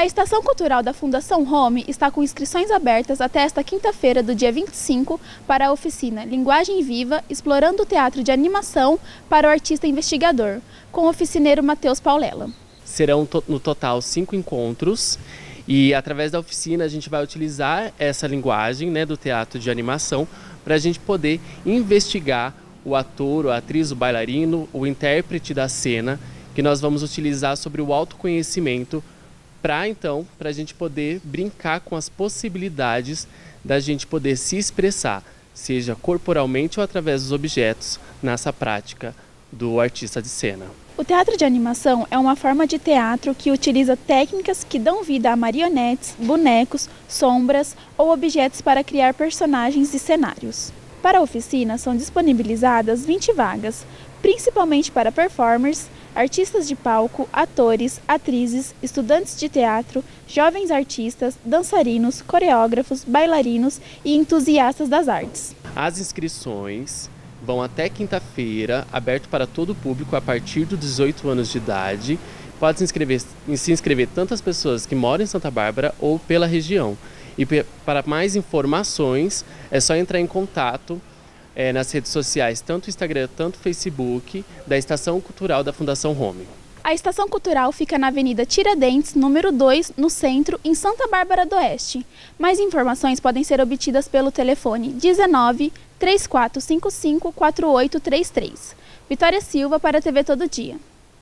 A Estação Cultural da Fundação Home está com inscrições abertas até esta quinta-feira, do dia 25, para a oficina Linguagem Viva, explorando o teatro de animação para o artista investigador, com o oficineiro Matheus Paulela. Serão no total cinco encontros e através da oficina a gente vai utilizar essa linguagem né, do teatro de animação para a gente poder investigar o ator, a atriz, o bailarino, o intérprete da cena, que nós vamos utilizar sobre o autoconhecimento para então, para a gente poder brincar com as possibilidades da gente poder se expressar, seja corporalmente ou através dos objetos, nessa prática do artista de cena. O teatro de animação é uma forma de teatro que utiliza técnicas que dão vida a marionetes, bonecos, sombras ou objetos para criar personagens e cenários. Para a oficina são disponibilizadas 20 vagas, principalmente para performers, artistas de palco, atores, atrizes, estudantes de teatro, jovens artistas, dançarinos, coreógrafos, bailarinos e entusiastas das artes. As inscrições vão até quinta-feira, aberto para todo o público a partir dos 18 anos de idade. Pode se inscrever, se inscrever tantas pessoas que moram em Santa Bárbara ou pela região. E para mais informações é só entrar em contato é, nas redes sociais, tanto Instagram, tanto Facebook, da Estação Cultural da Fundação Home. A Estação Cultural fica na Avenida Tiradentes, número 2, no centro, em Santa Bárbara do Oeste. Mais informações podem ser obtidas pelo telefone 19 3455 4833. Vitória Silva para a TV Todo Dia.